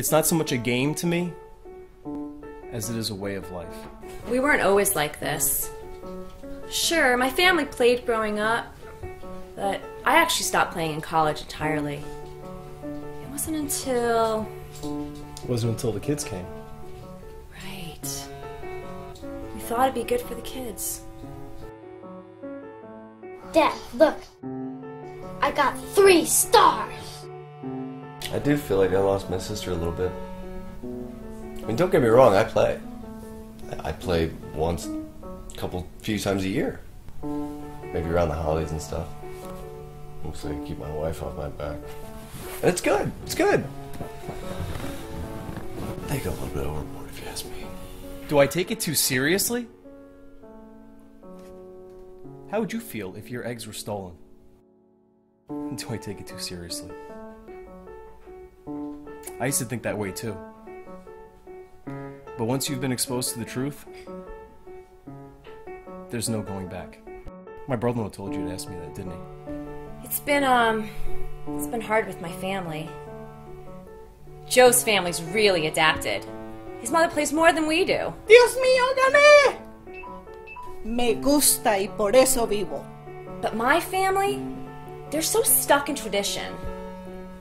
It's not so much a game to me as it is a way of life. We weren't always like this. Sure, my family played growing up, but I actually stopped playing in college entirely. It wasn't until. It wasn't until the kids came. Right. We thought it'd be good for the kids. Dad, look. I got three stars. I do feel like I lost my sister a little bit. I mean, don't get me wrong, I play. I play once, a couple, few times a year. Maybe around the holidays and stuff. Mostly to keep my wife off my back. And it's good. It's good. They go a little bit overboard, if you ask me. Do I take it too seriously? How would you feel if your eggs were stolen? Do I take it too seriously? I used to think that way too. But once you've been exposed to the truth, there's no going back. My brother-in-law told you to ask me that, didn't he? It's been, um. It's been hard with my family. Joe's family's really adapted. His mother plays more than we do. Dios mío, gané. Me gusta y por eso vivo. But my family, they're so stuck in tradition.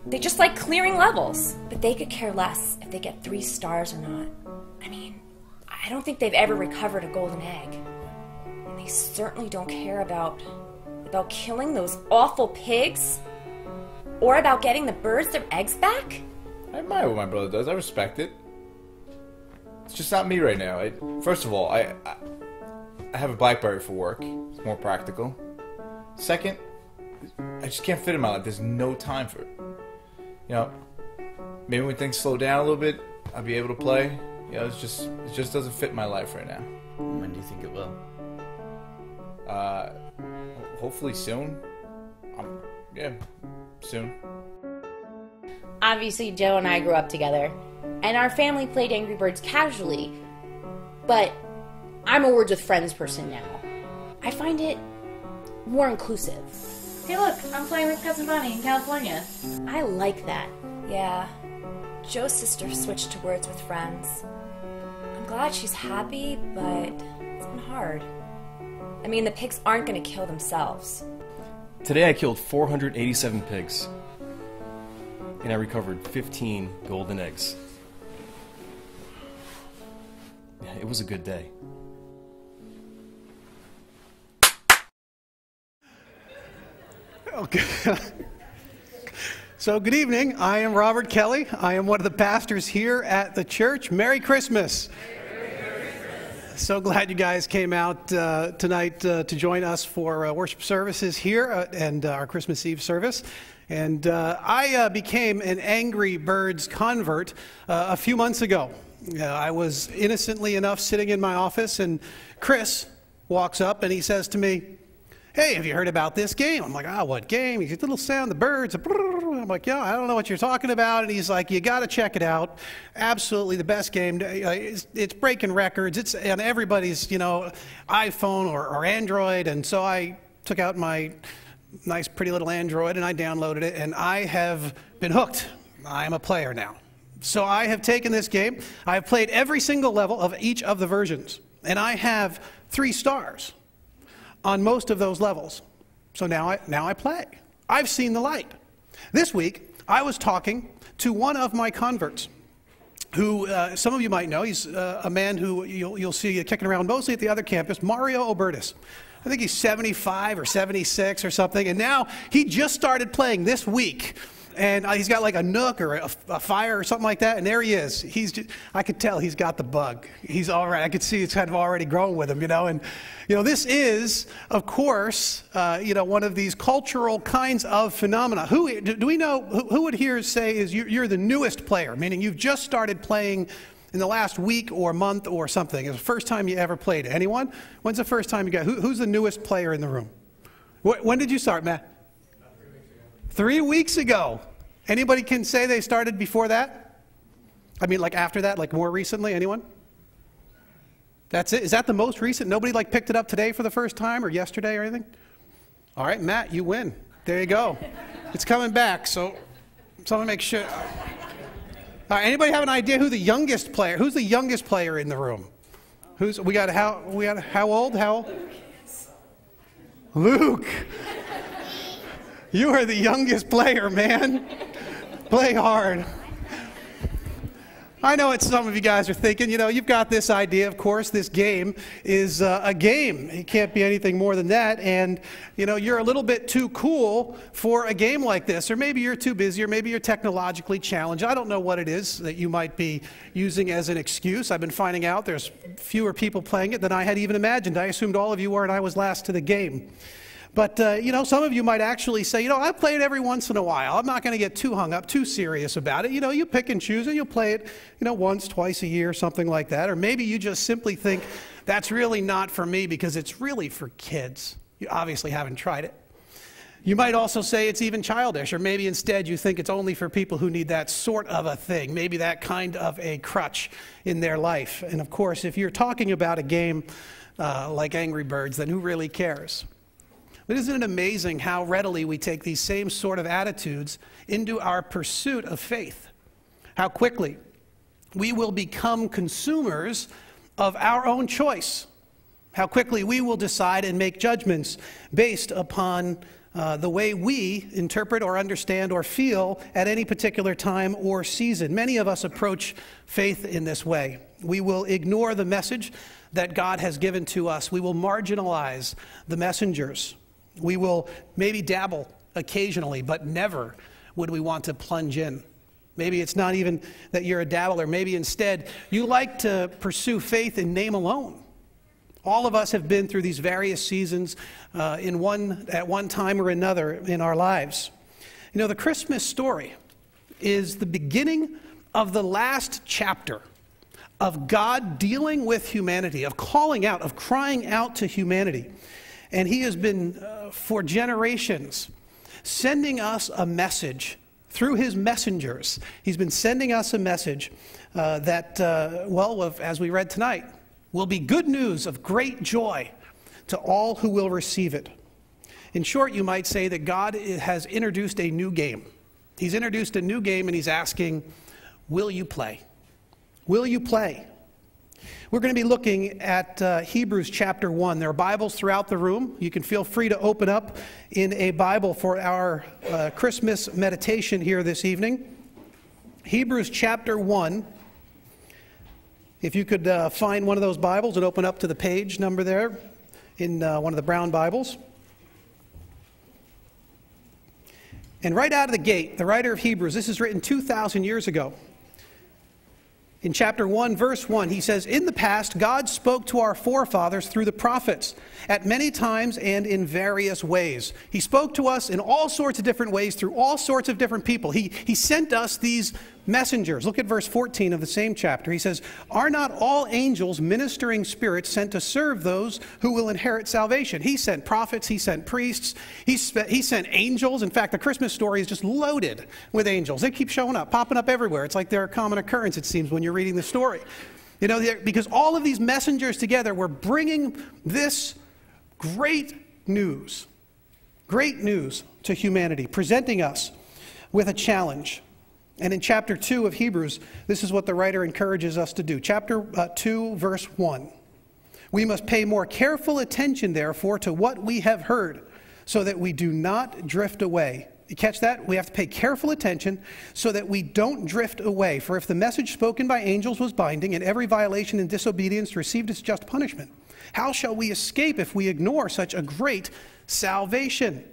They just like clearing levels, but they could care less if they get three stars or not. I mean, I don't think they've ever recovered a golden egg. And they certainly don't care about about killing those awful pigs or about getting the birds their eggs back. I admire what my brother does. I respect it. It's just not me right now. I, first of all, I, I I have a BlackBerry for work. It's more practical. Second, I just can't fit in my life. There's no time for it. You know, maybe when things slow down a little bit, I'll be able to play. You know, it's just it just doesn't fit my life right now. When do you think it will? Uh, hopefully soon. Um, yeah, soon. Obviously, Joe and I grew up together, and our family played Angry Birds casually. But I'm a Words with Friends person now. I find it more inclusive. Hey, look, I'm playing with Cousin Bonnie in California. I like that. Yeah. Joe's sister switched to Words with Friends. I'm glad she's happy, but it's been hard. I mean, the pigs aren't going to kill themselves. Today I killed 487 pigs. And I recovered 15 golden eggs. It was a good day. Okay. so, good evening. I am Robert Kelly. I am one of the pastors here at the church. Merry Christmas. So glad you guys came out uh, tonight uh, to join us for uh, worship services here uh, and uh, our Christmas Eve service. And uh, I became an Angry Birds convert a few months ago. I was innocently enough sitting in my office, and Chris walks up and he says to me, Hey, have you heard about this game? I'm like, Ah, oh, what game? He's a little sound, the birds. I'm like, Yeah, I don't know what you're talking about. And he's like, You got to check it out. Absolutely the best game. It's, it's, breaking records. It's on everybody's, you know, iPhone or, or Android. And so I took out my nice, pretty little Android and I downloaded it. And I have been hooked. I am a player now. So I have taken this game. I've played every single level of each of the versions. And I have three stars on most of those levels. So now I, now I play. I've seen the light. This week, I was talking to one of my converts who uh, some of you might know. He's uh, a man who you'll, you'll see kicking around mostly at the other campus, Mario Obertus. I think he's 75 or 76 or something, and now he just started playing this week and he's got like a nook or a, a, fire or something like that, and there he is. He's just, I could tell he's got the bug. He's all right. I could see it's kind of already growing with him, you know. And you know, this is, of course, uh, you know, one of these cultural kinds of phenomena. Who do we know? Who, who would here say is you're, you're the newest player, meaning you've just started playing in the last week or month or something? It's the first time you ever played. Anyone? When's the first time you got? Who, who's the newest player in the room? When did you start, Matt? Three weeks ago. Anybody can say they started before that? I mean, like after that, like more recently? Anyone? That's it? Is that the most recent? Nobody like picked it up today for the first time or yesterday or anything? All right, Matt, you win. There you go. It's coming back, so someone make sure. Uh, anybody have an idea who the youngest player? Who's the youngest player in the room? Who's we got? How we got? How old? How? Luke. You are the youngest player, man. Play hard. I know what some of you guys are thinking. You know, you've got this idea, of course, this game is uh, a game. It can't be anything more than that. And, you know, you're a little bit too cool for a game like this. Or maybe you're too busy, or maybe you're technologically challenged. I don't know what it is that you might be using as an excuse. I've been finding out there's fewer people playing it than I had even imagined. I assumed all of you were, and I was last to the game. But, uh, you know, some of you might actually say, you know, I play it every once in a while. I'm not going to get too hung up, too serious about it. You know, you pick and choose and you'll play it, you know, once, twice a year, something like that. Or maybe you just simply think, that's really not for me because it's really for kids. You obviously haven't tried it. You might also say it's even childish, or maybe instead you think it's only for people who need that sort of a thing, maybe that kind of a crutch in their life. And of course, if you're talking about a game uh, like Angry Birds, then who really cares? But isn't it amazing how readily we take these same sort of attitudes into our pursuit of faith? How quickly we will become consumers of our own choice. How quickly we will decide and make judgments based upon uh, the way we interpret or understand or feel at any particular time or season. Many of us approach faith in this way. We will ignore the message that God has given to us, we will marginalize the messengers. We will maybe dabble occasionally, but never would we want to plunge in. Maybe it's not even that you're a dabbler. Maybe instead you like to pursue faith in name alone. All of us have been through these various seasons uh, in one, at one time or another in our lives. You know, the Christmas story is the beginning of the last chapter of God dealing with humanity, of calling out, of crying out to humanity. And He has been, uh, for generations, sending us a message through His messengers. He's been sending us a message uh, that, uh, well, as we read tonight, will be good news of great joy to all who will receive it. In short, you might say that God has introduced a new game. He's introduced a new game and He's asking, Will you play? Will you play? We're going to be looking at uh, Hebrews chapter 1. There are Bibles throughout the room. You can feel free to open up in a Bible for our uh, Christmas meditation here this evening. Hebrews chapter 1. If you could uh, find one of those Bibles and open up to the page number there in uh, one of the brown Bibles. And right out of the gate, the writer of Hebrews, this is written 2,000 years ago. In chapter 1, verse 1, he says, In the past, God spoke to our forefathers through the prophets at many times and in various ways. He spoke to us in all sorts of different ways through all sorts of different people. He, he sent us these messengers. Look at verse 14 of the same chapter. He says, Are not all angels ministering spirits sent to serve those who will inherit salvation? He sent prophets, he sent priests, he, he sent angels. In fact, the Christmas story is just loaded with angels. They keep showing up, popping up everywhere. It's like they're a common occurrence, it seems, when you're reading the story. You know, because all of these messengers together were bringing this great news, great news to humanity, presenting us with a challenge. And in chapter 2 of Hebrews, this is what the writer encourages us to do. Chapter uh, 2, verse 1. We must pay more careful attention, therefore, to what we have heard, so that we do not drift away. You catch that? We have to pay careful attention so that we don't drift away. For if the message spoken by angels was binding, and every violation and disobedience received its just punishment, how shall we escape if we ignore such a great salvation?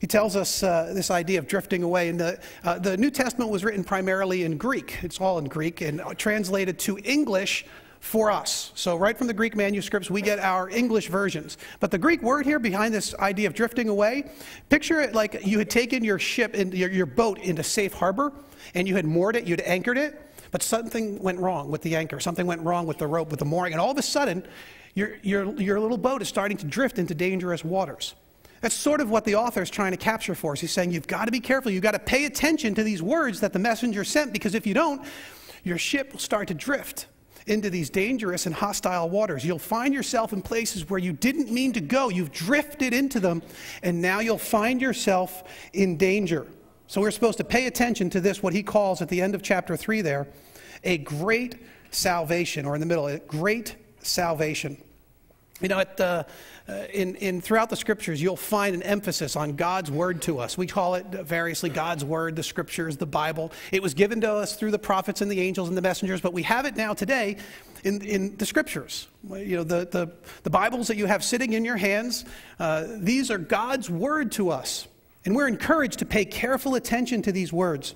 He tells us uh, this idea of drifting away. And the, uh, the New Testament was written primarily in Greek. It's all in Greek and translated to English for us. So, right from the Greek manuscripts, we get our English versions. But the Greek word here behind this idea of drifting away, picture it like you had taken your ship, in, your, your boat into safe harbor, and you had moored it, you'd anchored it, but something went wrong with the anchor, something went wrong with the rope, with the mooring, and all of a sudden, your, your, your little boat is starting to drift into dangerous waters. That's sort of what the author is trying to capture for us. He's saying you've got to be careful. You've got to pay attention to these words that the messenger sent because if you don't, your ship will start to drift into these dangerous and hostile waters. You'll find yourself in places where you didn't mean to go. You've drifted into them, and now you'll find yourself in danger. So we're supposed to pay attention to this, what he calls at the end of chapter 3 there, a great salvation, or in the middle, a great salvation. You know, at, uh, in, in, throughout the scriptures, you'll find an emphasis on God's word to us. We call it variously God's word, the scriptures, the Bible. It was given to us through the prophets and the angels and the messengers, but we have it now today in, in the scriptures. You know, the, the, the Bibles that you have sitting in your hands, uh, these are God's word to us. And we're encouraged to pay careful attention to these words.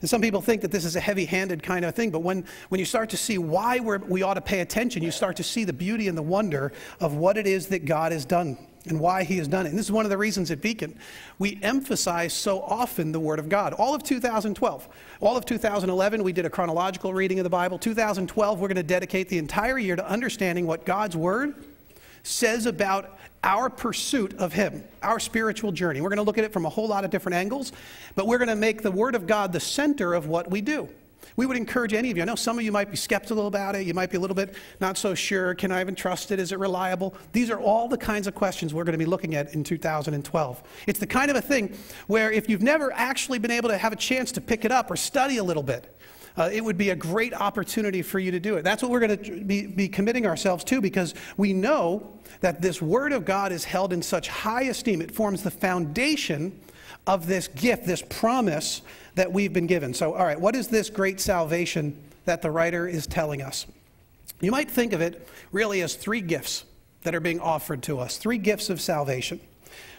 And some people think that this is a heavy handed kind of thing, but when, when you start to see why we ought to pay attention, you start to see the beauty and the wonder of what it is that God has done and why he has done it. And this is one of the reasons at Beacon we emphasize so often the Word of God. All of 2012, all of 2011, we did a chronological reading of the Bible. 2012, we're going to dedicate the entire year to understanding what God's Word says about our pursuit of Him, our spiritual journey. We're going to look at it from a whole lot of different angles, but we're going to make the Word of God the center of what we do. We would encourage any of you. I know some of you might be skeptical about it. You might be a little bit not so sure. Can I even trust it? Is it reliable? These are all the kinds of questions we're going to be looking at in 2012. It's the kind of a thing where if you've never actually been able to have a chance to pick it up or study a little bit, uh, it would be a great opportunity for you to do it. That's what we're going to be, be committing ourselves to because we know that this Word of God is held in such high esteem. It forms the foundation of this gift, this promise that we've been given. So, all right, what is this great salvation that the writer is telling us? You might think of it really as three gifts that are being offered to us, three gifts of salvation.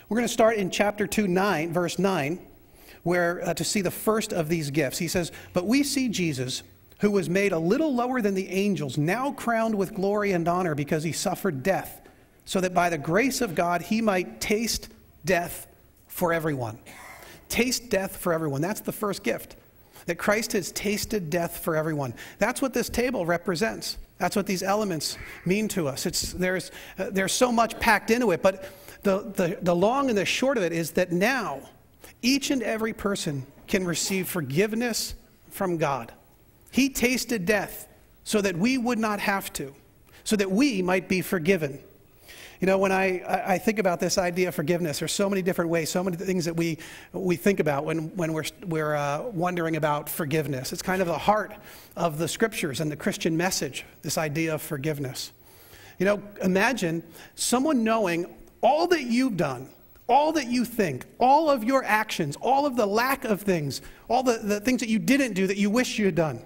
We're going to start in chapter 2, 9, verse 9 where uh, to see the first of these gifts. He says, But we see Jesus, who was made a little lower than the angels, now crowned with glory and honor because he suffered death, so that by the grace of God he might taste death for everyone. Taste death for everyone. That's the first gift. That Christ has tasted death for everyone. That's what this table represents. That's what these elements mean to us. It's, there's, uh, there's so much packed into it, but the, the, the long and the short of it is that now, each and every person can receive forgiveness from God. He tasted death so that we would not have to, so that we might be forgiven. You know, when I, I think about this idea of forgiveness, there's so many different ways, so many things that we, we think about when, when we're, we're uh, wondering about forgiveness. It's kind of the heart of the scriptures and the Christian message, this idea of forgiveness. You know, imagine someone knowing all that you've done, all that you think, all of your actions, all of the lack of things, all the, the things that you didn't do that you wish you had done,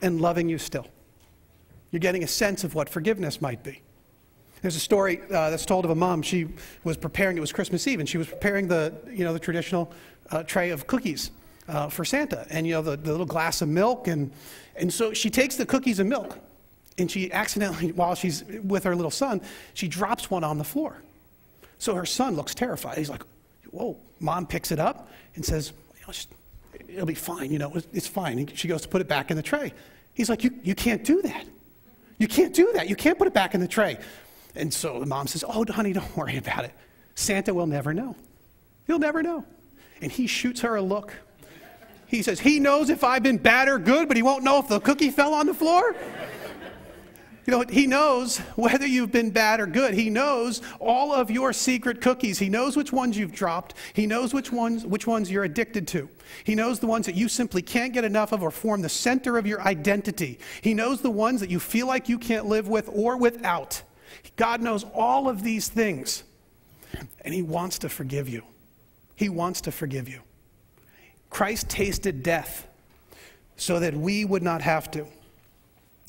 and loving you still. You're getting a sense of what forgiveness might be. There's a story uh, that's told of a mom. She was preparing, it was Christmas Eve, and she was preparing the, you know, the traditional uh, tray of cookies uh, for Santa, and, you know, the, the little glass of milk. And, and so she takes the cookies and milk, and she accidentally, while she's with her little son, she drops one on the floor. So her son looks terrified. He's like, whoa. Mom picks it up and says, it'll be fine, you know, it's fine. she goes to put it back in the tray. He's like, you, you can't do that. You can't do that. You can't put it back in the tray. And so the mom says, oh, honey, don't worry about it. Santa will never know. He'll never know. And he shoots her a look. He says, he knows if I've been bad or good, but he won't know if the cookie fell on the floor. You know, he knows whether you've been bad or good. He knows all of your secret cookies. He knows which ones you've dropped. He knows which ones, which ones you're addicted to. He knows the ones that you simply can't get enough of or form the center of your identity. He knows the ones that you feel like you can't live with or without. God knows all of these things, and He wants to forgive you. He wants to forgive you. Christ tasted death so that we would not have to.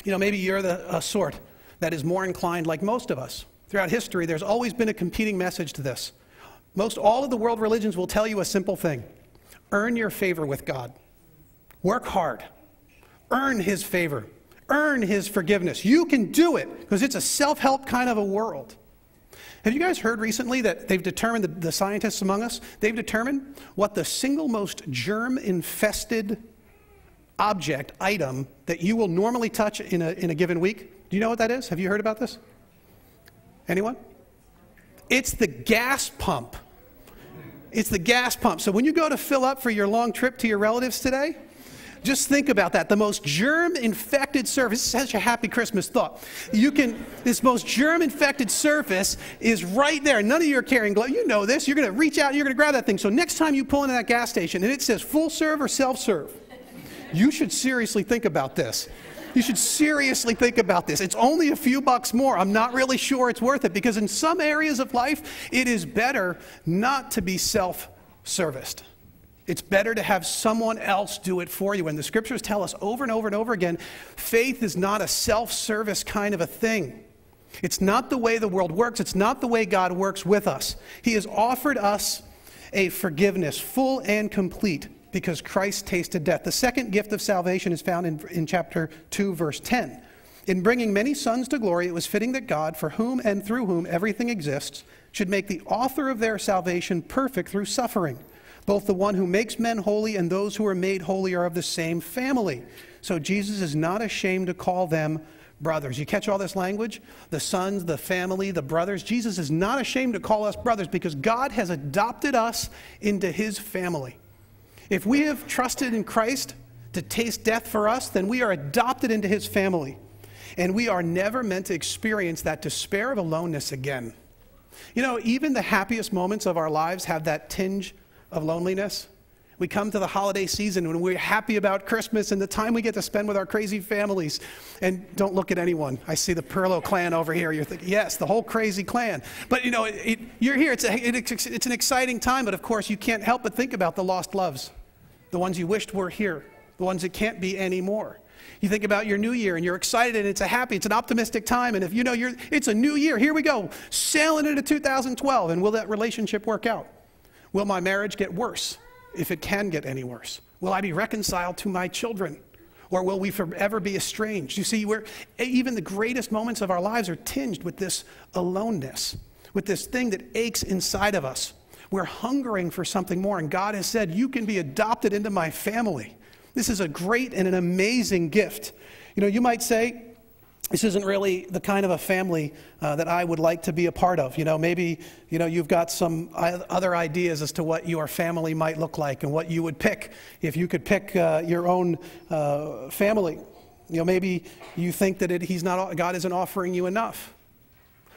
You know, maybe you're the sort that is more inclined, like most of us. Throughout history, there's always been a competing message to this. Most all of the world religions will tell you a simple thing earn your favor with God, work hard, earn His favor, earn His forgiveness. You can do it because it's a self help kind of a world. Have you guys heard recently that they've determined, the, the scientists among us, they've determined what the single most germ infested object, item, that you will normally touch in a, in a given week. Do you know what that is? Have you heard about this? Anyone? It's the gas pump. It's the gas pump. So when you go to fill up for your long trip to your relatives today, Just think about that. The most germ infected surface, such a happy Christmas thought. You can, this most germ infected surface is right there. None of you are carrying gloves. You know this. You're going to reach out and you're going to grab that thing. So next time you pull into that gas station and it says full serve or self serve, you should seriously think about this. You should seriously think about this. It's only a few bucks more. I'm not really sure it's worth it because in some areas of life, it is better not to be self serviced. It's better to have someone else do it for you. And the scriptures tell us over and over and over again faith is not a self service kind of a thing. It's not the way the world works, it's not the way God works with us. He has offered us a forgiveness, full and complete, because Christ tasted death. The second gift of salvation is found in, in chapter 2, verse 10. In bringing many sons to glory, it was fitting that God, for whom and through whom everything exists, should make the author of their salvation perfect through suffering. Both the one who makes men holy and those who are made holy are of the same family. So Jesus is not ashamed to call them brothers. You catch all this language? The sons, the family, the brothers. Jesus is not ashamed to call us brothers because God has adopted us into his family. If we have trusted in Christ to taste death for us, then we are adopted into his family. And we are never meant to experience that despair of aloneness again. You know, even the happiest moments of our lives have that tinge of loneliness. We come to the holiday season when we're happy about Christmas and the time we get to spend with our crazy families. And don't look at anyone. I see the Perlo clan over here. You're thinking, yes, the whole crazy clan. But you know, it, it, you're here. It's, a, it, it's an exciting time, but of course, you can't help but think about the lost loves, the ones you wished were here, the ones that can't be anymore. You think about your new year and you're excited and it's a happy, it's an optimistic time. And if you know you're, it's a new year, here we go, sailing into 2012. And will that relationship work out? Will my marriage get worse if it can get any worse? Will I be reconciled to my children? Or will we forever be estranged? You see, where even the greatest moments of our lives are tinged with this aloneness, with this thing that aches inside of us. We're hungering for something more, and God has said, You can be adopted into my family. This is a great and an amazing gift. You know, you might say, this isn't really the kind of a family uh, that I would like to be a part of. You know, maybe you know you've got some other ideas as to what your family might look like and what you would pick if you could pick uh, your own uh, family. You know, maybe you think that it, he's not God isn't offering you enough,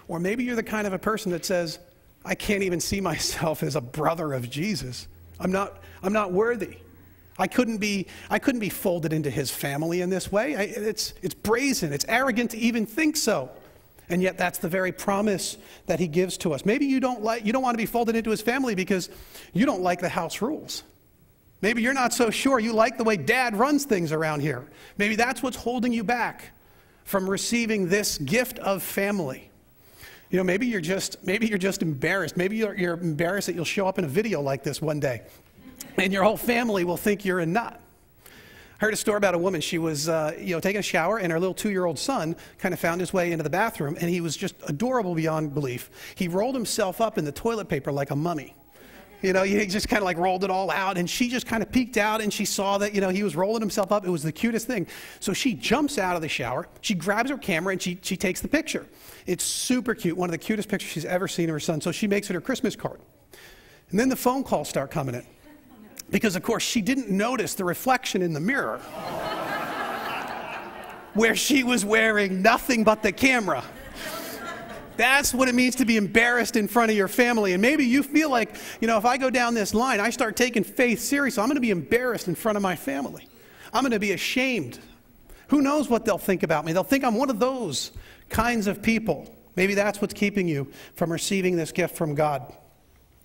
or maybe you're the kind of a person that says, "I can't even see myself as a brother of Jesus. I'm not. I'm not worthy." I couldn't be, I couldn't be folded into his family in this way. I, it's, it's brazen, it's arrogant to even think so. And yet that's the very promise that he gives to us. Maybe you don't like you don't want to be folded into his family because you don't like the house rules. Maybe you're not so sure you like the way dad runs things around here. Maybe that's what's holding you back from receiving this gift of family. You know, maybe you're just maybe you're just embarrassed. Maybe you're, you're embarrassed that you'll show up in a video like this one day and your whole family will think you're a nut. I heard a story about a woman. She was, uh, you know, taking a shower, and her little two-year-old son kind of found his way into the bathroom, and he was just adorable beyond belief. He rolled himself up in the toilet paper like a mummy. You know, he just kind of like rolled it all out, and she just kind of peeked out, and she saw that, you know, he was rolling himself up. It was the cutest thing. So she jumps out of the shower, she grabs her camera, and she, she takes the picture. It's super cute, one of the cutest pictures she's ever seen of her son. So she makes it her Christmas card. And then the phone calls start coming in because, of course, she didn't notice the reflection in the mirror where she was wearing nothing but the camera. That's what it means to be embarrassed in front of your family. And maybe you feel like, you know, if I go down this line, I start taking faith serious, I'm going to be embarrassed in front of my family. I'm going to be ashamed. Who knows what they'll think about me? They'll think I'm one of those kinds of people. Maybe that's what's keeping you from receiving this gift from God.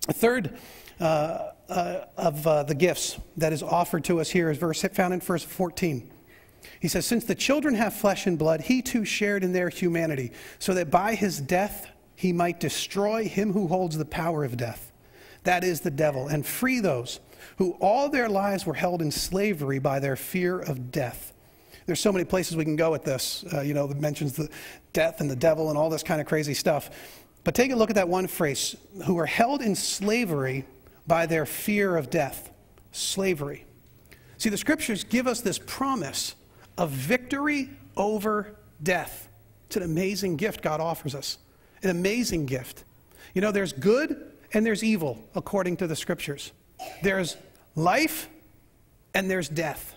A third uh, uh, of uh, the gifts that is offered to us here is verse found in verse 14. He says, Since the children have flesh and blood, he too shared in their humanity, so that by his death he might destroy him who holds the power of death, that is the devil, and free those who all their lives were held in slavery by their fear of death. There's so many places we can go with this, uh, you know, that mentions the death and the devil and all this kind of crazy stuff. But take a look at that one phrase who are held in slavery by their fear of death, slavery. See, the scriptures give us this promise of victory over death. It's an amazing gift God offers us, an amazing gift. You know, there's good and there's evil according to the scriptures. There's life and there's death.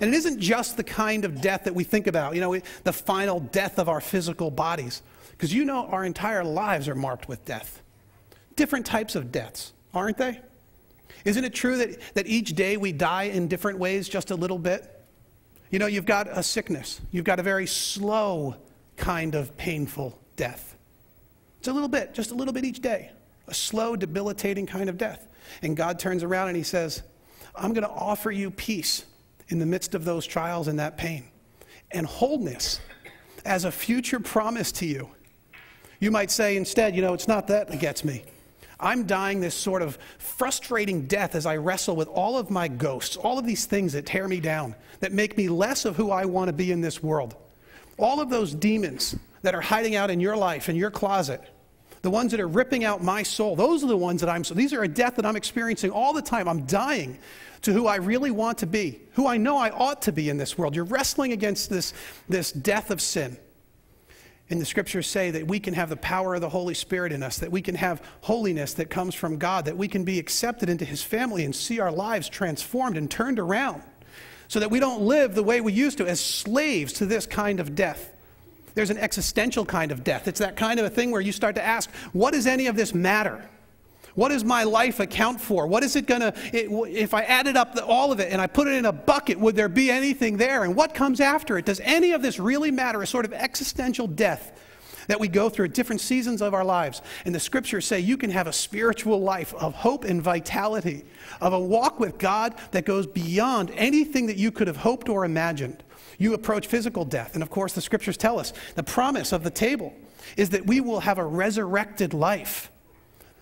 And it isn't just the kind of death that we think about, you know, the final death of our physical bodies. Because you know our entire lives are marked with death. Different types of deaths, aren't they? Isn't it true that, that each day we die in different ways, just a little bit? You know, you've got a sickness, you've got a very slow kind of painful death. It's a little bit, just a little bit each day, a slow, debilitating kind of death. And God turns around and He says, I'm going to offer you peace in the midst of those trials and that pain, and wholeness as a future promise to you. You might say instead, you know, it's not that that gets me. I'm dying this sort of frustrating death as I wrestle with all of my ghosts, all of these things that tear me down, that make me less of who I want to be in this world. All of those demons that are hiding out in your life, in your closet, the ones that are ripping out my soul, those are the ones that I'm, so these are a death that I'm experiencing all the time. I'm dying to who I really want to be, who I know I ought to be in this world. You're wrestling against this, this death of sin. And the scriptures say that we can have the power of the Holy Spirit in us, that we can have holiness that comes from God, that we can be accepted into His family and see our lives transformed and turned around, so that we don't live the way we used to as slaves to this kind of death. There's an existential kind of death. It's that kind of a thing where you start to ask, what does any of this matter? What does my life account for? What is it going to, if I added up the, all of it and I put it in a bucket, would there be anything there? And what comes after it? Does any of this really matter? A sort of existential death that we go through at different seasons of our lives. And the scriptures say you can have a spiritual life of hope and vitality, of a walk with God that goes beyond anything that you could have hoped or imagined. You approach physical death. And of course, the scriptures tell us the promise of the table is that we will have a resurrected life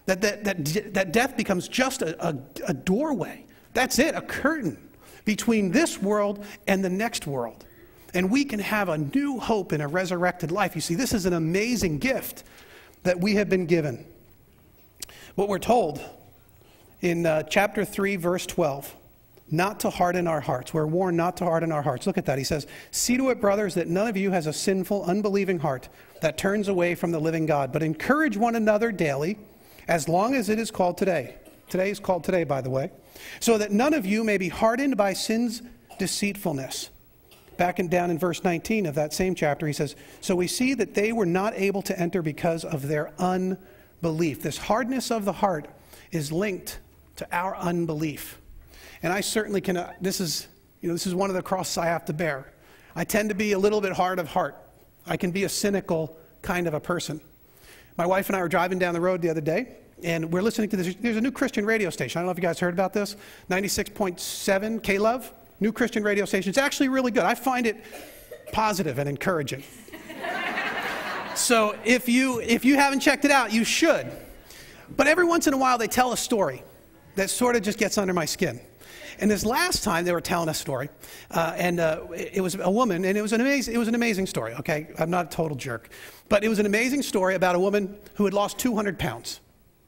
that, that, that, that death becomes just a, a, a doorway. That's it, a curtain between this world and the next world. And we can have a new hope in a resurrected life. You see, this is an amazing gift that we have been given. What we're told in uh, chapter 3, verse 12 not to harden our hearts. We're warned not to harden our hearts. Look at that. He says, See to it, brothers, that none of you has a sinful, unbelieving heart that turns away from the living God, but encourage one another daily as long as it is called today. Today is called today, by the way. So that none of you may be hardened by sin's deceitfulness. Back in, down in verse 19 of that same chapter, he says, So we see that they were not able to enter because of their unbelief. This hardness of the heart is linked to our unbelief. And I certainly can, uh, this is, you know, this is one of the crosses I have to bear. I tend to be a little bit hard of heart. I can be a cynical kind of a person. My wife and I were driving down the road the other day, and we're listening to this. There's a new Christian radio station. I don't know if you guys heard about this 96.7 K Love, new Christian radio station. It's actually really good. I find it positive and encouraging. so if you, if you haven't checked it out, you should. But every once in a while, they tell a story that sort of just gets under my skin. And this last time they were telling a story, uh, and uh, it was a woman, and it was an amazing, it was an amazing story. Okay, I'm not a total jerk, but it was an amazing story about a woman who had lost 200 pounds.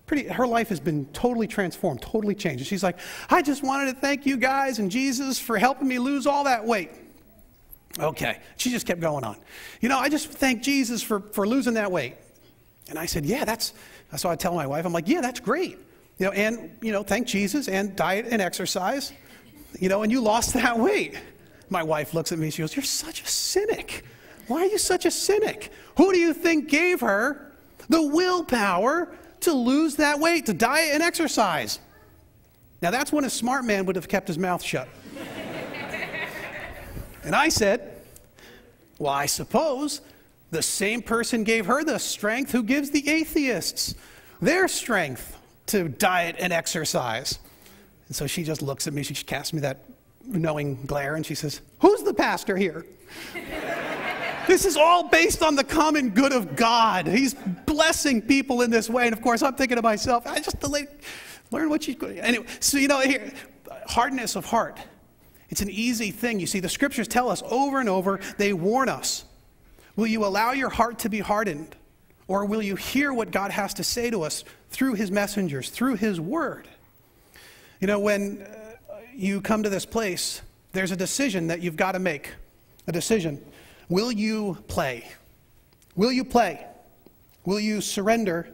Pretty, her life has been totally transformed, totally changed. And she's like, I just wanted to thank you guys and Jesus for helping me lose all that weight. Okay, she just kept going on. You know, I just thank Jesus for, for losing that weight. And I said, Yeah, that's, so I tell my wife, I'm like, Yeah, that's great. You know, and, you know, thank Jesus and diet and exercise, you know, and you lost that weight. My wife looks at me, she goes, You're such a cynic. Why are you such a cynic? Who do you think gave her the willpower to lose that weight, to diet and exercise? Now, that's when a smart man would have kept his mouth shut. and I said, Well, I suppose the same person gave her the strength who gives the atheists their strength to diet and exercise. And so she just looks at me, she casts me that knowing glare, and she says, Who's the pastor here? this is all based on the common good of God. He's blessing people in this way. And of course, I'm thinking to myself, I just learn what you. Anyway, so you know, here, hardness of heart. It's an easy thing. You see, the scriptures tell us over and over, they warn us. Will you allow your heart to be hardened? Or will you hear what God has to say to us through his messengers, through his word? You know, when uh, you come to this place, there's a decision that you've got to make. A decision. Will you play? Will you play? Will you surrender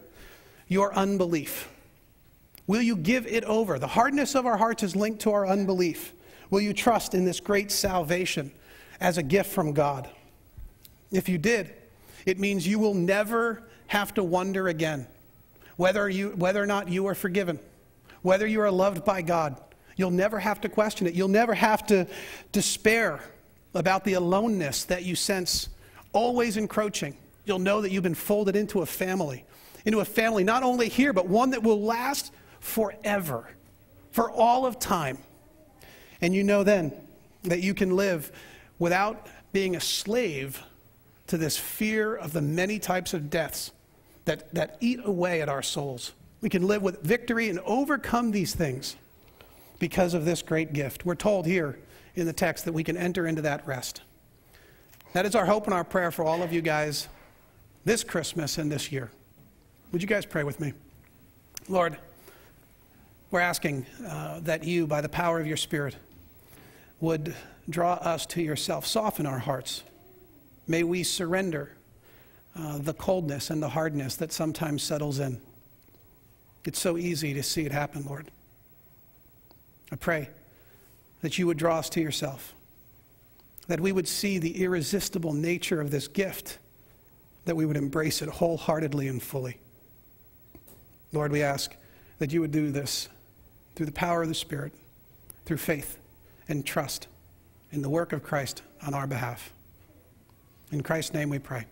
your unbelief? Will you give it over? The hardness of our hearts is linked to our unbelief. Will you trust in this great salvation as a gift from God? If you did, it means you will never have to wonder again whether, you, whether or not you are forgiven, whether you are loved by God. You'll never have to question it. You'll never have to despair about the aloneness that you sense always encroaching. You'll know that you've been folded into a family, into a family not only here, but one that will last forever, for all of time. And you know then that you can live without being a slave to this fear of the many types of deaths that, that eat away at our souls. We can live with victory and overcome these things because of this great gift. We're told here in the text that we can enter into that rest. That is our hope and our prayer for all of you guys this Christmas and this year. Would you guys pray with me? Lord, we're asking uh, that you, by the power of your Spirit, would draw us to yourself, soften our hearts. May we surrender uh, the coldness and the hardness that sometimes settles in. It's so easy to see it happen, Lord. I pray that you would draw us to yourself, that we would see the irresistible nature of this gift, that we would embrace it wholeheartedly and fully. Lord, we ask that you would do this through the power of the Spirit, through faith and trust in the work of Christ on our behalf. In Christ's name we pray.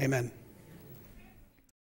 Amen.